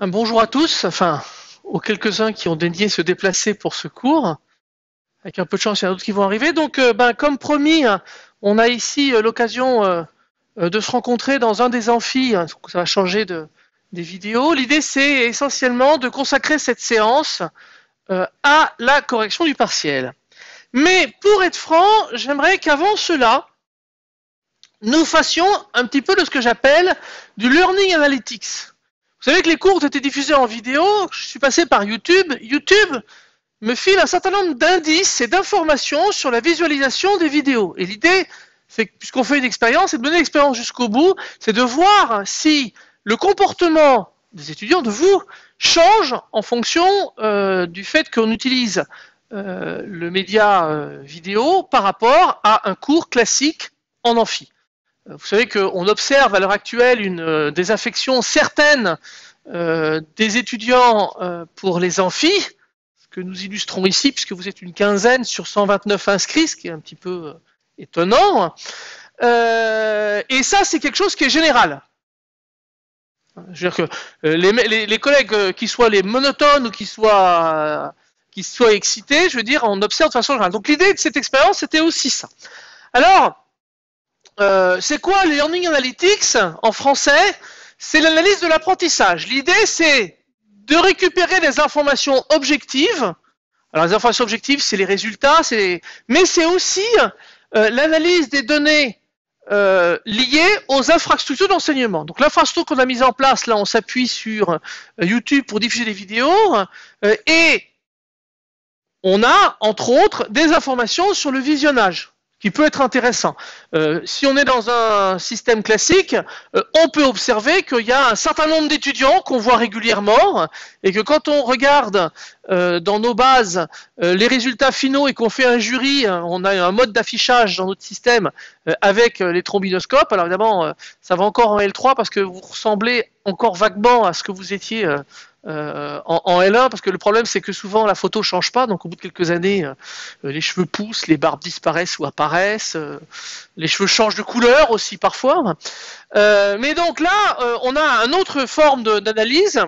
Un bonjour à tous, enfin aux quelques-uns qui ont daigné se déplacer pour ce cours. Avec un peu de chance, il y en a d'autres qui vont arriver. Donc, euh, ben, comme promis, on a ici euh, l'occasion euh, de se rencontrer dans un des amphis. Ça va changer de, des vidéos. L'idée, c'est essentiellement de consacrer cette séance à la correction du partiel. Mais pour être franc, j'aimerais qu'avant cela, nous fassions un petit peu de ce que j'appelle du learning analytics. Vous savez que les cours été diffusés en vidéo, je suis passé par YouTube. YouTube me file un certain nombre d'indices et d'informations sur la visualisation des vidéos. Et l'idée, c'est puisqu'on fait une expérience, et de mener l'expérience jusqu'au bout, c'est de voir si le comportement des étudiants, de vous, change en fonction euh, du fait qu'on utilise euh, le média euh, vidéo par rapport à un cours classique en amphi. Vous savez qu'on observe à l'heure actuelle une euh, désaffection certaine euh, des étudiants euh, pour les amphis, que nous illustrons ici, puisque vous êtes une quinzaine sur 129 inscrits, ce qui est un petit peu étonnant. et ça, c'est quelque chose qui est général. Je veux dire que les, les, collègues, qui soient les monotones ou qui soient, qui soient excités, je veux dire, on observe de façon générale. Donc l'idée de cette expérience, c'était aussi ça. Alors, euh, c'est quoi le Learning Analytics en français? C'est l'analyse de l'apprentissage. L'idée, c'est de récupérer des informations objectives. Alors, les informations objectives, c'est les résultats, mais c'est aussi euh, l'analyse des données euh, liées aux infrastructures d'enseignement. Donc, l'infrastructure qu'on a mise en place, là, on s'appuie sur YouTube pour diffuser des vidéos et on a, entre autres, des informations sur le visionnage qui peut être intéressant. Euh, si on est dans un système classique, euh, on peut observer qu'il y a un certain nombre d'étudiants qu'on voit régulièrement et que quand on regarde euh, dans nos bases les résultats finaux et qu'on fait un jury, on a un mode d'affichage dans notre système avec les trombinoscopes. Alors évidemment, ça va encore en L3 parce que vous ressemblez encore vaguement à ce que vous étiez euh, en, L1 parce que le problème c'est que souvent la photo change pas donc au bout de quelques années euh, les cheveux poussent, les barbes disparaissent ou apparaissent, euh, les cheveux changent de couleur aussi parfois. mais donc là on a une autre forme d'analyse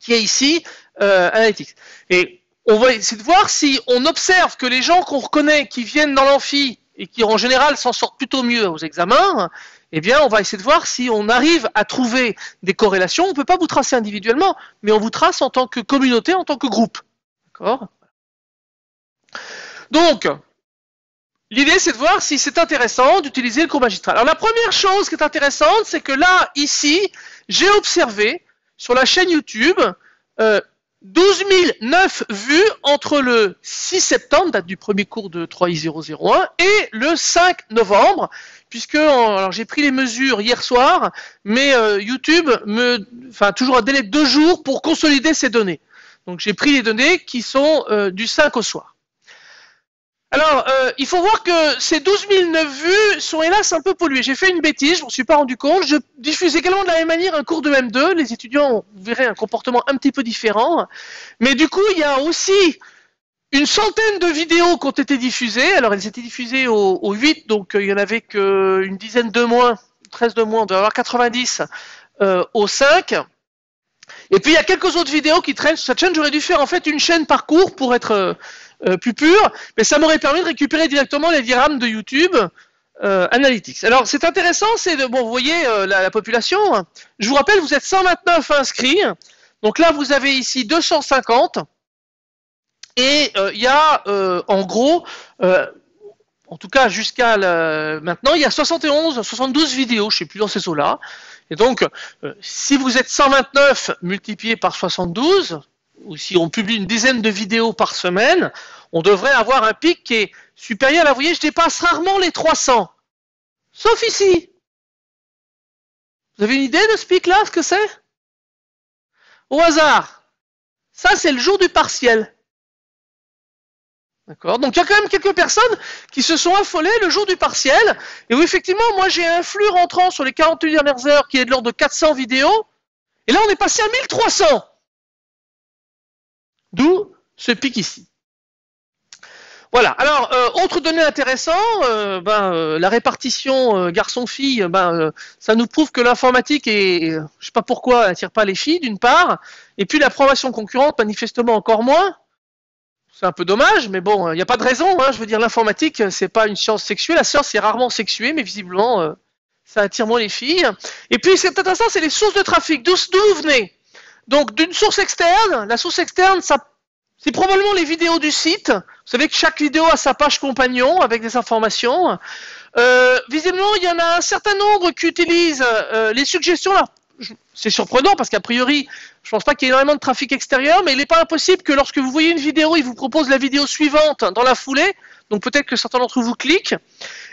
qui est ici analytics. Et on va essayer de voir si on observe que les gens qu'on reconnaît qui viennent dans l'amphi et qui en général s'en sortent plutôt mieux aux examens, eh bien, on va essayer de voir si on arrive à trouver des corrélations. On ne peut pas vous tracer individuellement, mais on vous trace en tant que communauté, en tant que groupe. D'accord? Donc, l'idée, c'est de voir si c'est intéressant d'utiliser le cours magistral. Alors, la première chose qui est intéressante, c'est que là, ici, j'ai observé sur la chaîne YouTube euh, 12 009 vues entre le 6 septembre, date du premier cours de 3i001, et le 5 novembre, puisque alors j'ai pris les mesures hier soir, mais euh, YouTube me, enfin toujours un délai de deux jours pour consolider ces données. Donc j'ai pris les données qui sont euh, du 5 au soir. Alors, euh, il faut voir que ces 12 009 vues sont hélas un peu polluées. J'ai fait une bêtise, je m'en suis pas rendu compte. Je diffuse également de la même manière un cours de M2. Les étudiants, verrez, un comportement un petit peu différent. Mais du coup, il y a aussi une centaine de vidéos qui ont été diffusées. Alors, elles étaient diffusées au, 8, donc euh, il y en avait qu'une dizaine de moins, 13 de moins, on doit avoir 90 euh, au 5. Et puis, il y a quelques autres vidéos qui traînent sur cette chaîne. J'aurais dû faire en fait une chaîne parcours pour être euh, plus pur, mais ça m'aurait permis de récupérer directement les dirhams de YouTube euh, Analytics. Alors c'est intéressant, c'est de bon, vous voyez euh, la, population. Je vous rappelle, vous êtes 129 inscrits. Donc là, vous avez ici 250. Et il y a en gros, en tout cas jusqu'à maintenant, il y a 71, 72 vidéos, je ne sais plus dans ces eaux-là. Et donc, si vous êtes 129 multiplié par 72, ou si on publie une dizaine de vidéos par semaine, on devrait avoir un pic qui est supérieur. Là, vous voyez, je dépasse rarement les 300. Sauf ici. Vous avez une idée de ce pic-là, ce que c'est? Au hasard. Ça, c'est le jour du partiel. D'accord Donc il y a quand même quelques personnes qui se sont affolées le jour du partiel, et où effectivement, moi j'ai un flux rentrant sur les 48 dernières heures qui est de l'ordre de 400 vidéos, et là on est passé à 1300. D'où ce pic ici. Voilà. Alors, euh, autre donnée intéressante, euh, ben, euh, la répartition garçon-fille, ben, ça nous prouve que l'informatique est, je sais pas pourquoi, attire pas les filles, d'une part, et puis la promotion concurrente, manifestement encore moins. C'est un peu dommage, mais bon, il n'y a pas de raison. Hein, je veux dire, l'informatique, c'est pas une science sexuée. La science est rarement sexuée, mais visiblement, ça attire moins les filles. Et puis, c'est ça, c'est les sources de trafic. D'où venez? Donc, d'une source externe, la source externe, ça c'est probablement les vidéos du site. Vous savez que chaque vidéo a sa page compagnon avec des informations. Euh, visiblement, il y en a un certain nombre qui utilisent euh, les suggestions. Je- C'est surprenant parce qu'a priori, je pense pas qu'il y ait énormément de trafic extérieur, mais il n'est pas impossible que lorsque vous voyez une vidéo, il vous propose la vidéo suivante dans la foulée. Donc peut-être que certains d'entre vous cliquent.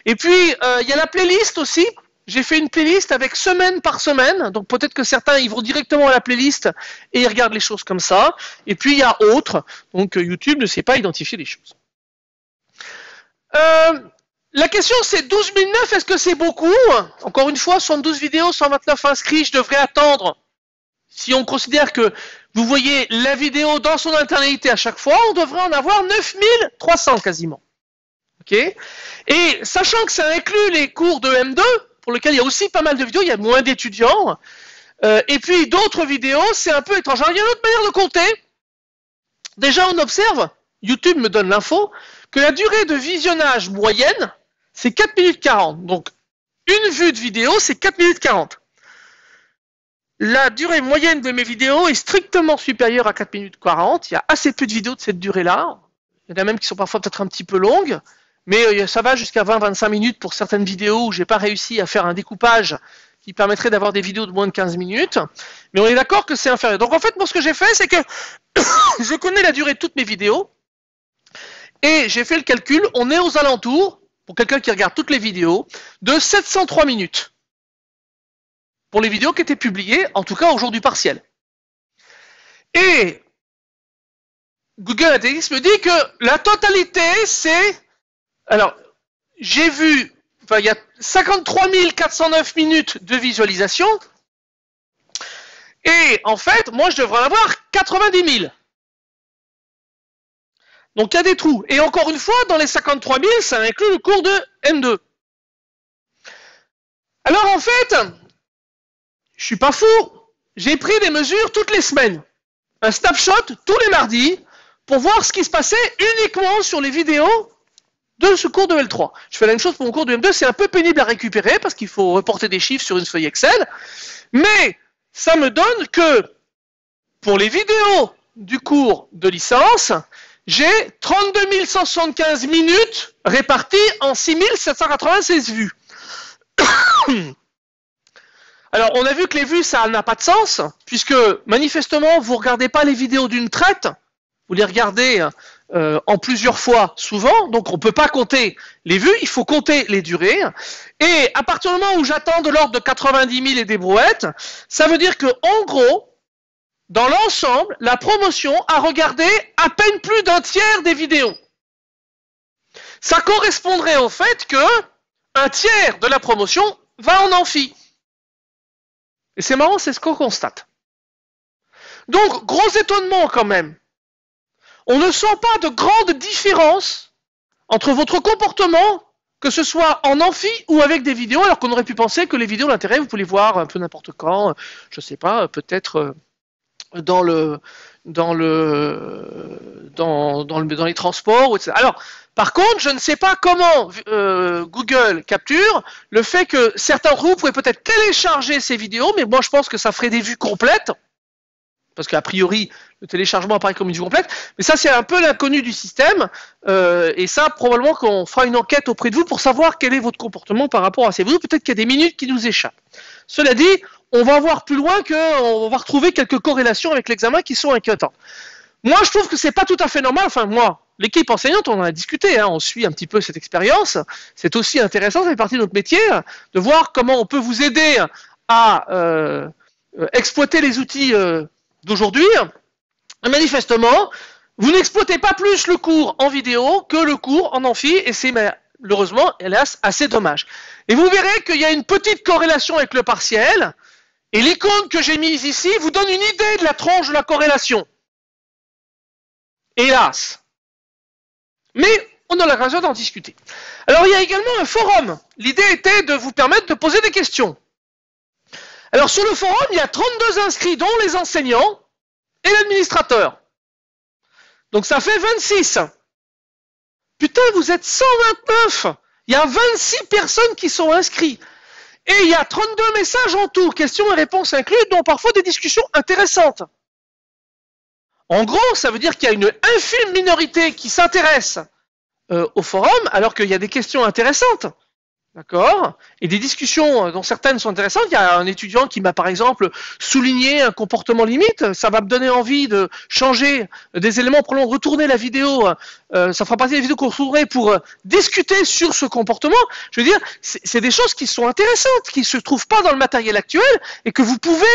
Et puis, euh, il y a la playlist aussi. J'ai fait une playlist avec semaine par semaine. Donc peut-être que certains, ils vont directement à la playlist et ils regardent les choses comme ça. Et puis il y a autre. Donc euh, YouTube ne sait pas identifier les choses. Euh, la question c'est 12 009, est-ce que c'est beaucoup? Encore une fois, 72 vidéos, 129 inscrits, je devrais attendre. Si on considère que vous voyez la vidéo dans son intégralité à chaque fois, on devrait en avoir 9300 quasiment. Ok? Et sachant que ça inclut les cours de M2, pour lesquels il y a aussi pas mal de vidéos, il y a moins d'étudiants, euh, et puis d'autres vidéos, c'est un peu étrange. Alors, il y a une autre manière de compter. Déjà, on observe, YouTube me donne l'info, que la durée de visionnage moyenne, c'est 4 minutes 40. Donc, une vue de vidéo, c'est 4 minutes 40. La durée moyenne de mes vidéos est strictement supérieure à 4 minutes 40. Il y a assez peu de vidéos de cette durée-là. Il y en a même qui sont parfois peut-être un petit peu longues. Mais euh, ça va jusqu'à 20-25 minutes pour certaines vidéos où j'ai pas réussi à faire un découpage qui permettrait d'avoir des vidéos de moins de 15 minutes. Mais on est d'accord que c'est inférieur. Donc en fait, moi ce que j'ai fait, c'est que je connais la durée de toutes mes vidéos. Et j'ai fait le calcul, on est aux alentours, pour quelqu'un qui regarde toutes les vidéos, de 703 minutes. Pour les vidéos qui étaient publiées, en tout cas au jour du partiel. Et Google Analytics me dit que la totalité, c'est... Alors, j'ai vu, enfin, il y a 53 409 minutes de visualisation. Et en fait, moi, je devrais en avoir 90 000. Donc, il y a des trous. Et encore une fois, dans les 53 000, ça inclut le cours de M2. Alors, en fait, je suis pas fou. J'ai pris des mesures toutes les semaines. Un snapshot tous les mardis pour voir ce qui se passait uniquement sur les vidéos de ce cours de L3. Je fais la même chose pour mon cours de M2, c'est un peu pénible à récupérer parce qu'il faut reporter des chiffres sur une feuille Excel, mais ça me donne que pour les vidéos du cours de licence, j'ai 32 175 minutes réparties en 6 796 vues. Alors, on a vu que les vues, ça n'a pas de sens, puisque manifestement, vous ne regardez pas les vidéos d'une traite, vous les regardez euh, en plusieurs fois souvent, donc on ne peut pas compter les vues, il faut compter les durées. Et à partir du moment où j'attends de l'ordre de 90 000 et des brouettes, ça veut dire que en gros, dans l'ensemble, la promotion a regardé à peine plus d'un tiers des vidéos. Ça correspondrait au fait que un tiers de la promotion va en amphi. Et c'est marrant, c'est ce qu'on constate. Donc, gros étonnement quand même. On ne sent pas de grande différence entre votre comportement, que ce soit en amphi ou avec des vidéos, alors qu'on aurait pu penser que les vidéos, l'intérêt, vous pouvez les voir un peu n'importe quand, je sais pas, peut-être dans le dans le dans, le, dans les transports, etc. Alors, par contre, je ne sais pas comment euh, Google capture le fait que certains d'entre vous pourraient peut-être télécharger ces vidéos, mais moi je pense que ça ferait des vues complètes, parce qu'a priori le téléchargement apparaît comme une vue complète, mais ça c'est un peu l'inconnu du système, euh, et ça probablement qu'on fera une enquête auprès de vous pour savoir quel est votre comportement par rapport à ces vidéos, peut-être qu'il y a des minutes qui nous échappent. Cela dit, on va voir plus loin qu'on va retrouver quelques corrélations avec l'examen qui sont inquiétantes. Moi, je trouve que c'est pas tout à fait normal. Enfin, moi, l'équipe enseignante, on en a discuté, hein, on suit un petit peu cette expérience. C'est aussi intéressant, ça fait partie de notre métier, de voir comment on peut vous aider à euh, exploiter les outils euh, d'aujourd'hui. Manifestement, vous n'exploitez pas plus le cours en vidéo que le cours en amphi, et c'est malheureusement, hélas, assez dommage. Et vous verrez qu'il y a une petite corrélation avec le partiel, et l'icône que j'ai mise ici vous donne une idée de la tranche de la corrélation. Hélas. Mais on a l'occasion d'en discuter. Alors il y a également un forum. L'idée était de vous permettre de poser des questions. Alors sur le forum, il y a 32 inscrits, dont les enseignants et l'administrateur. Donc ça fait 26. Putain, vous êtes 129 Il y a 26 personnes qui sont inscrites. Et il y a 32 messages en tout, questions et réponses incluses, dont parfois des discussions intéressantes. En gros, ça veut dire qu'il y a une infime minorité qui s'intéresse euh, au forum, alors qu'il y a des questions intéressantes. D'accord Et des discussions dont certaines sont intéressantes. Il y a un étudiant qui m'a par exemple souligné un comportement limite. Ça va me donner envie de changer des éléments pour retourner la vidéo. Euh, ça fera partie des vidéos qu'on retrouverait pour euh, discuter sur ce comportement. Je veux dire, c'est des choses qui sont intéressantes, qui ne se trouvent pas dans le matériel actuel et que vous pouvez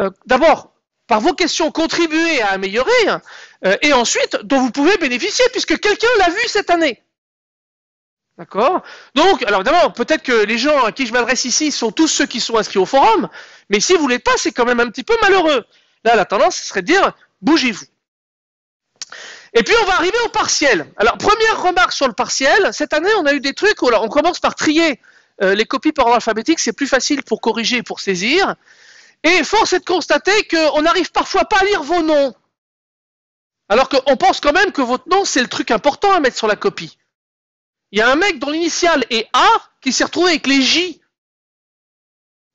euh, d'abord par vos questions contribuer à améliorer et ensuite dont vous pouvez bénéficier puisque quelqu'un l'a vu cette année. D'accord Donc, alors d'abord, peut-être que les gens à qui je m'adresse ici sont tous ceux qui sont inscrits au forum, mais si vous l'êtes pas, c'est quand même un petit peu malheureux. Là, la tendance, ce serait de dire, bougez-vous. Et puis, on va arriver au partiel. Alors, première remarque sur le partiel, cette année, on a eu des trucs où on commence par trier euh, les copies par ordre alphabétique, c'est plus facile pour corriger et pour saisir. Et force est de constater qu'on n'arrive parfois pas à lire vos noms. Alors qu'on pense quand même que votre nom, c'est le truc important à mettre sur la copie. Il y a un mec dont l'initiale est A qui s'est retrouvé avec les J.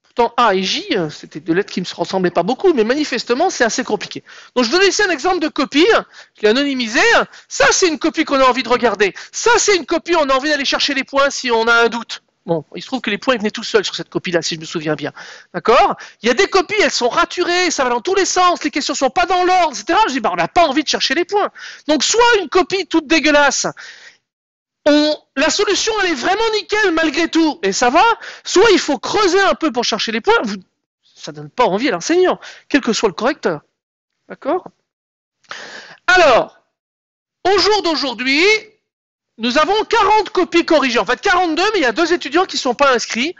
Pourtant, A et J, euh, c'était deux lettres qui ne se ressemblaient pas beaucoup, mais manifestement, c'est assez compliqué. Donc, je vous donne ici un exemple de copie. Je l'ai anonymisé. Ça, c'est une copie qu'on a envie de regarder. Ça, c'est une copie, on a envie d'aller chercher les points si on a un doute. Bon, il se trouve que les points venaient tout seuls sur cette copie-là, si je me souviens bien. D'accord? Il y a des copies, elles sont raturées, ça va dans tous les sens, les questions sont pas dans l'ordre, etc. Je dis, bah, on n'a pas envie de chercher les points. Donc, soit une copie toute dégueulasse, la solution elle est vraiment nickel malgré tout, et ça va, soit il faut creuser un peu pour chercher les points, ça donne pas envie à l'enseignant, quel que soit le correcteur. D'accord? Alors, au jour d'aujourd'hui, nous avons 40 copies corrigées. En fait, 42, mais il y a deux étudiants qui ne sont pas inscrits.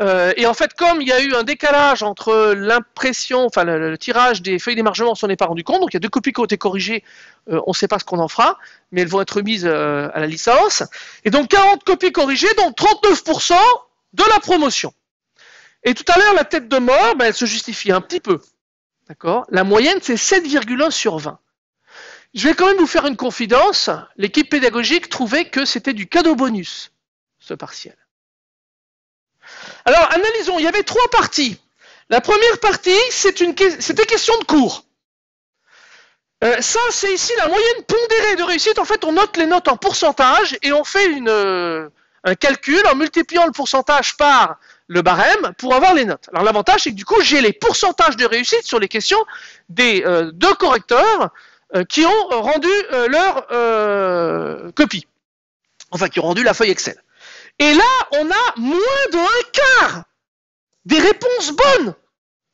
Euh, et en fait, comme il y a eu un décalage entre l'impression, enfin le, tirage des feuilles d'émargement, on s'en est pas rendu compte. Donc il y a deux copies qui ont été corrigées. Euh, on ne sait pas ce qu'on en fera, mais elles vont être mises euh, à la licence. Et donc 40 copies corrigées, donc 39% de la promotion. Et tout à l'heure, la tête de mort, ben, elle se justifie un petit peu. D'accord? La moyenne, c'est 7,1 sur 20. Je vais quand même vous faire une confidence. L'équipe pédagogique trouvait que c'était du cadeau bonus, ce partiel. Alors, analysons. Il y avait trois parties. La première partie, c'était question de cours. Euh, ça, c'est ici la moyenne pondérée de réussite. En fait, on note les notes en pourcentage et on fait euh, un calcul en multipliant le pourcentage par le barème pour avoir les notes. Alors l'avantage, c'est que du coup, j'ai les pourcentages de réussite sur les questions des euh, deux correcteurs qui ont rendu leur copie. Enfin, qui ont rendu la feuille Excel. Et là, on a moins de un quart des réponses bonnes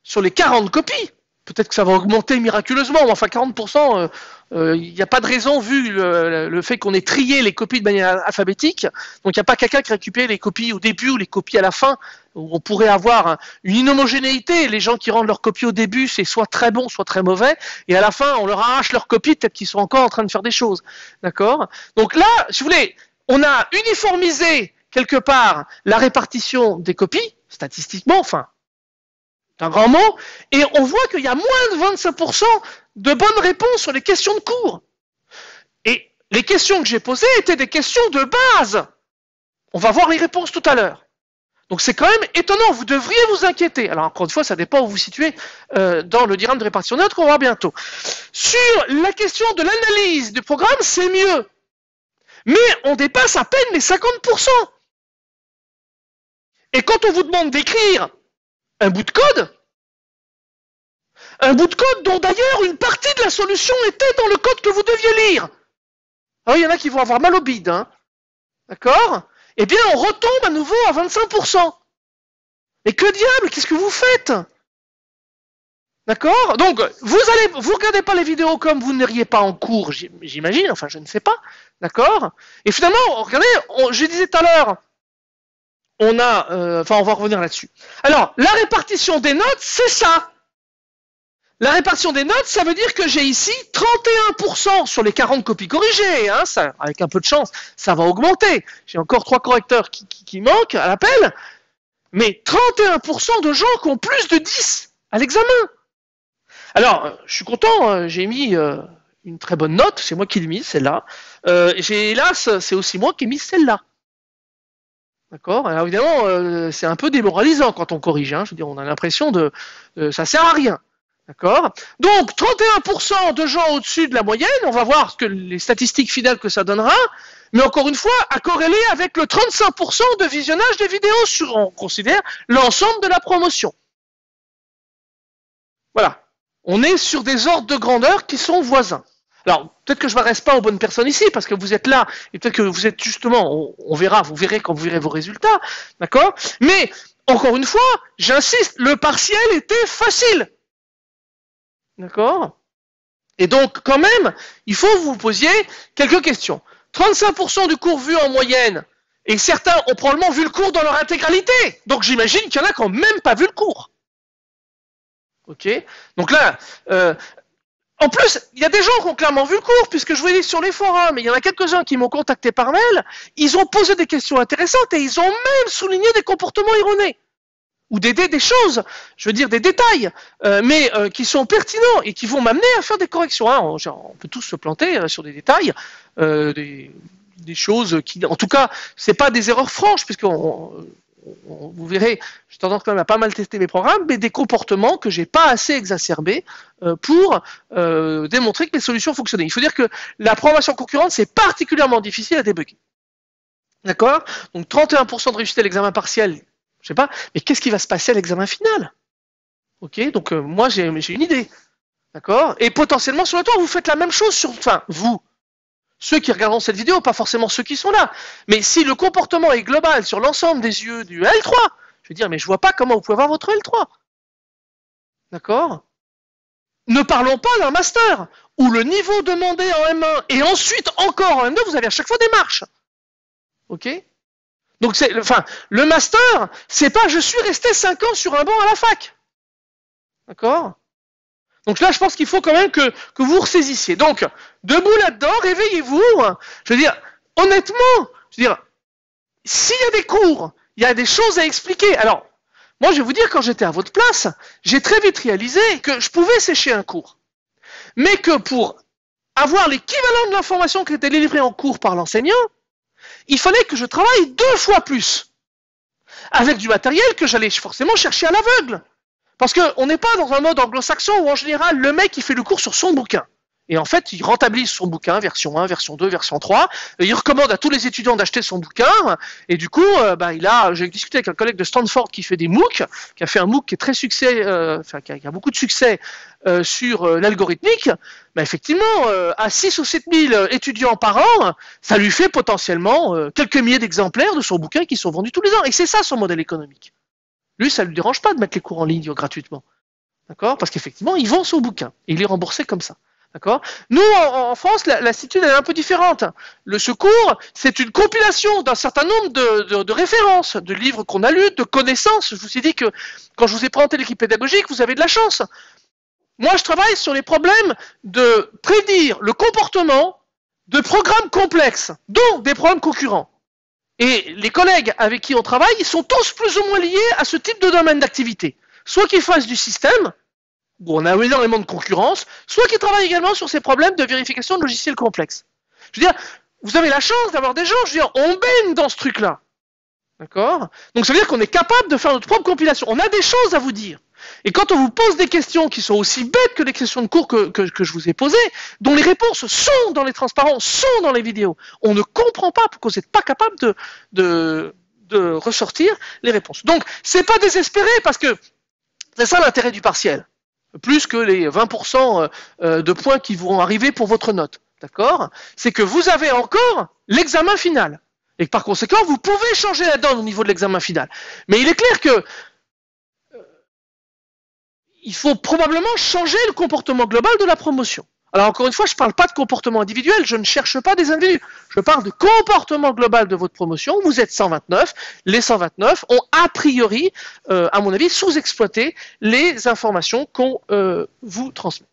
sur les 40 copies. Peut-être que ça va augmenter miraculeusement, mais enfin 40%, il n'y a pas de raison vu le, fait qu'on ait trié les copies de manière alphabétique. Donc il n'y a pas quelqu'un qui récupère les copies au début ou les copies à la fin, où on pourrait avoir une inhomogénéité. Les gens qui rendent leurs copies au début, c'est soit très bon, soit très mauvais, et à la fin, on leur arrache leurs copies, peut-être qu'ils sont encore en train de faire des choses. D'accord? Donc là, si vous on a uniformisé quelque part la répartition des copies, statistiquement, enfin, c'est un grand mot, et on voit qu'il y a moins de 25% de bonnes réponses sur les questions de cours. Et les questions que j'ai posées étaient des questions de base. On va voir les réponses tout à l'heure. Donc c'est quand même étonnant, vous devriez vous inquiéter. Alors encore une fois, ça dépend où vous situez euh, dans le diagramme de répartition neutre qu'on voir bientôt. Sur la question de l'analyse du programme, c'est mieux. Mais on dépasse à peine les 50%. Et quand on vous demande d'écrire un bout de code, un bout de code dont d'ailleurs une partie de la solution était dans le code que vous deviez lire. Alors il y en a qui vont avoir mal au bide, hein. D'accord? Eh bien, on retombe à nouveau à 25%. Et que diable, qu'est-ce que vous faites? D'accord? Donc, vous allez, vous regardez pas les vidéos comme vous n'iriez pas en cours, j'imagine, enfin je ne sais pas. D'accord? Et finalement, regardez, je disais tout à l'heure, on a, euh, enfin, on va revenir là-dessus. Alors, la répartition des notes, c'est ça. La répartition des notes, ça veut dire que j'ai ici 31% sur les 40 copies corrigées. Hein, ça, avec un peu de chance, ça va augmenter. J'ai encore trois correcteurs qui, qui manquent à l'appel. Mais 31% de gens qui ont plus de 10 à l'examen. Alors, je suis content, hein, j'ai mis euh, une très bonne note, c'est moi qui l'ai mise, celle-là. Euh, j'ai hélas, c'est aussi moi qui ai mis celle-là. D'accord Alors évidemment, euh, c'est un peu démoralisant quand on corrige. Hein. Je veux dire, on a l'impression de, euh, ça sert à rien. D'accord Donc 31% de gens au-dessus de la moyenne, on va voir que les statistiques finales que ça donnera, mais encore une fois, à corréler avec le 35% de visionnage des vidéos sur, on considère l'ensemble de la promotion. Voilà. On est sur des ordres de grandeur qui sont voisins. Alors, peut-être que je ne m'adresse pas aux bonnes personnes ici, parce que vous êtes là, et peut-être que vous êtes justement, on, verra, vous verrez quand vous verrez vos résultats, d'accord? Mais, encore une fois, j'insiste, le partiel était facile. D'accord? Et donc, quand même, il faut vous posiez quelques questions. 35% du cours vu en moyenne, et certains ont probablement vu le cours dans leur intégralité. Donc, j'imagine qu'il y en a qui n'ont même pas vu le cours. Ok? Donc là, euh, en plus, il y a des gens qui ont clairement vu le cours, puisque je vous ai dit sur les forums, il y en a quelques-uns qui m'ont contacté par mail, ils ont posé des questions intéressantes et ils ont même souligné des comportements erronés ou des, des, choses, je veux dire des détails, euh, mais euh, qui sont pertinents et qui vont m'amener à faire des corrections. Hein. On, peut tous se planter euh, sur des détails, des, des, choses qui, en tout cas, c'est pas des erreurs franches, puisque vous verrez, j'ai tendance quand même à pas mal tester mes programmes, mais des comportements que j'ai pas assez exacerbés euh, pour démontrer que mes solutions fonctionnaient. Il faut dire que la programmation concurrente, c'est particulièrement difficile à débugger. D'accord? Donc 31% de réussite à l'examen partiel, je sais pas, mais qu'est-ce qui va se passer à l'examen final? Ok, donc euh, moi j'ai une idée, d'accord? Et potentiellement sur le toit, vous faites la même chose sur, enfin vous, ceux qui regarderont cette vidéo, pas forcément ceux qui sont là. Mais si le comportement est global sur l'ensemble des yeux du L3, je veux dire, mais je vois pas comment vous pouvez avoir votre L3, d'accord? Ne parlons pas d'un master où le niveau demandé en M1 et ensuite encore en M2, vous avez à chaque fois des marches, ok? Donc c'est, enfin, le master, c'est pas je suis resté 5 ans sur un banc à la fac. D'accord? Donc là, je pense qu'il faut quand même que, vous ressaisissiez. Donc, debout là-dedans, réveillez-vous. Je veux dire, honnêtement, je veux dire, s'il y a des cours, il y a des choses à expliquer. Alors, moi, je vais vous dire, quand j'étais à votre place, j'ai très vite réalisé que je pouvais sécher un cours. Mais que pour avoir l'équivalent de l'information qui était livrée en cours par l'enseignant, il fallait que je travaille deux fois plus. Avec du matériel que j'allais forcément chercher à l'aveugle. Parce qu'on n'est pas dans un mode anglo-saxon où en général le mec il fait le cours sur son bouquin. Et en fait, il rentabilise son bouquin, version 1, version 2, version 3. Et il recommande à tous les étudiants d'acheter son bouquin. Et du coup, euh, bah, il a, j'ai discuté avec un collègue de Stanford qui fait des MOOC, qui a fait un MOOC qui est très succès, euh, enfin, qui a, beaucoup de succès euh, sur l'algorithmique. Bah, effectivement, à 6 ou 7 000 étudiants par an, ça lui fait potentiellement quelques milliers d'exemplaires de son bouquin qui sont vendus tous les ans. Et c'est ça son modèle économique. Lui, ça ne lui dérange pas de mettre les cours en ligne gratuitement. D'accord? Parce qu'effectivement, il vend son bouquin et il est remboursé comme ça. D'accord? Nous, en, France, la, la situation est un peu différente. Le secours, c'est une compilation d'un certain nombre de, de, références, de livres qu'on a lus, de connaissances. Je vous ai dit que quand je vous ai présenté l'équipe pédagogique, vous avez de la chance. Moi, je travaille sur les problèmes de prédire le comportement de programmes complexes, donc des programmes concurrents. Et les collègues avec qui on travaille, ils sont tous plus ou moins liés à ce type de domaine d'activité. Soit qu'ils fassent du système, où on a énormément de concurrence, soit qui travaillent également sur ces problèmes de vérification de logiciels complexes. Je veux dire, vous avez la chance d'avoir des gens, je veux dire, on baigne dans ce truc-là. D'accord? Donc ça veut dire qu'on est capable de faire notre propre compilation. On a des choses à vous dire. Et quand on vous pose des questions qui sont aussi bêtes que les questions de cours que, que, je vous ai posées, dont les réponses sont dans les transparents, sont dans les vidéos, on ne comprend pas pourquoi vous n'êtes pas capable de, de, de ressortir les réponses. Donc, c'est pas désespéré parce que c'est ça l'intérêt du partiel plus que les 20% euh, de points qui vont arriver pour votre note. D'accord? C'est que vous avez encore l'examen final. Et par conséquent, vous pouvez changer la donne au niveau de l'examen final. Mais il est clair que euh, il faut probablement changer le comportement global de la promotion. Alors encore une fois, je ne parle pas de comportement individuel, je ne cherche pas des individus. Je parle de comportement global de votre promotion. Vous êtes 129. Les 129 ont a priori, euh, à mon avis, sous-exploité les informations qu'on euh, vous transmet.